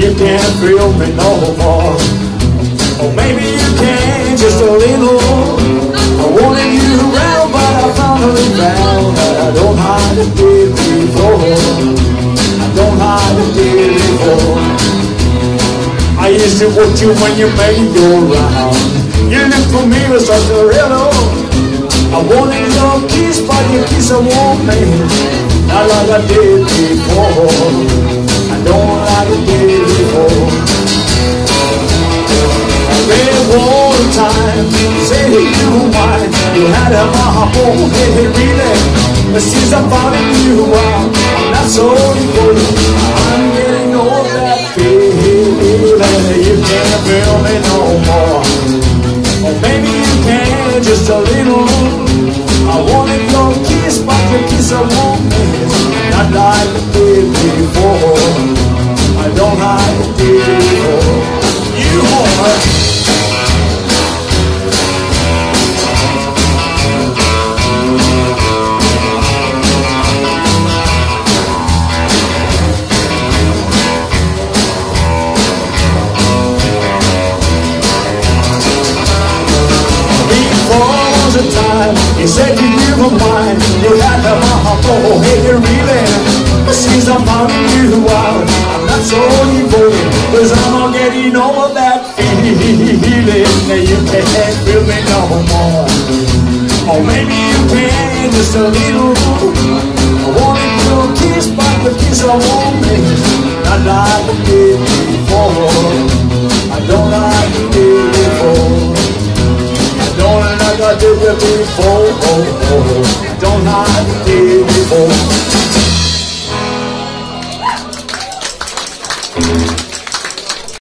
can't feel me no more. Or maybe you can just a little. I wanted you around, but I finally found that I don't hide it did before. I don't hide it did before. I used to watch you when you made your round. You looked for me with such a hello. I wanted your kiss, but your kiss I won't make. Not like I did before. You mine. You had a oh, hey, really. But since I found you out, I'm not so important. I'm getting over that feeling. You can't feel me no more. Or maybe you can, just a little. I wanted your kiss, but your kiss I won't miss. Not like I did you said you knew my mind. You had the oh hey, you really. Since I'm finding you out, I'm not so devoted. Cause I'm all getting over that feeling that you can't feel me no more. Or maybe you can, just a little. I wanted your kiss, but the kiss I won't miss. Not like I Oh, oh. Don't I did before.